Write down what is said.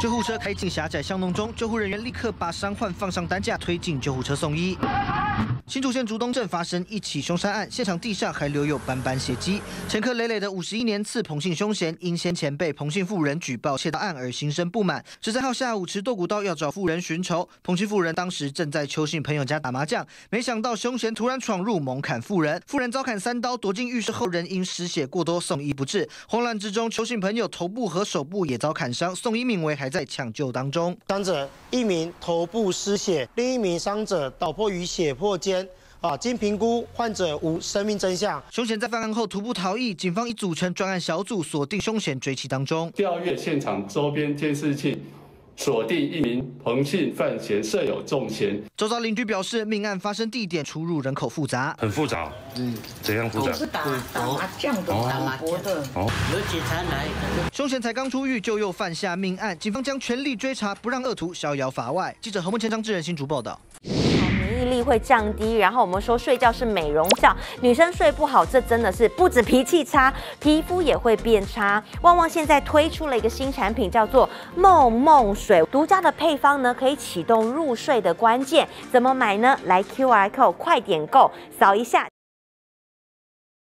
救护车开进狭窄巷弄中，救护人员立刻把伤患放上担架，推进救护车送医。新竹县竹东镇发生一起凶杀案，现场地上还留有斑斑血迹。前科累累的五十一年次彭姓凶嫌，因先前被彭姓妇人举报窃盗案而心生不满。十三号下午持剁骨刀要找妇人寻仇，彭姓妇人当时正在邱姓朋友家打麻将，没想到凶嫌突然闯入猛砍妇人，妇人遭砍三刀，躲进浴室后人因失血过多送医不治。慌乱之中，邱姓朋友头部和手部也遭砍伤，送医名为还在抢救当中。伤者一名头部失血，另一名伤者倒破于血泊间。啊，经评估，患者无生命真相。凶嫌在犯案后徒步逃逸，警方已组成专案小组，锁定凶嫌追缉当中。调阅现场周边监视器，锁定一名彭姓犯嫌设有重嫌。周遭邻居表示，命案发生地点出入人口复杂，很复杂。嗯，怎样复杂？是打打麻将的，打麻将的。哦，有警察来。凶嫌才刚出狱，就又犯下命案，警方将全力追查，不让恶徒逍遥法外。记者何梦千、张志仁新竹报道。记忆力会降低，然后我们说睡觉是美容觉，女生睡不好，这真的是不止脾气差，皮肤也会变差。旺旺现在推出了一个新产品，叫做梦梦水，独家的配方呢，可以启动入睡的关键。怎么买呢？来 Q R code 快点购，扫一下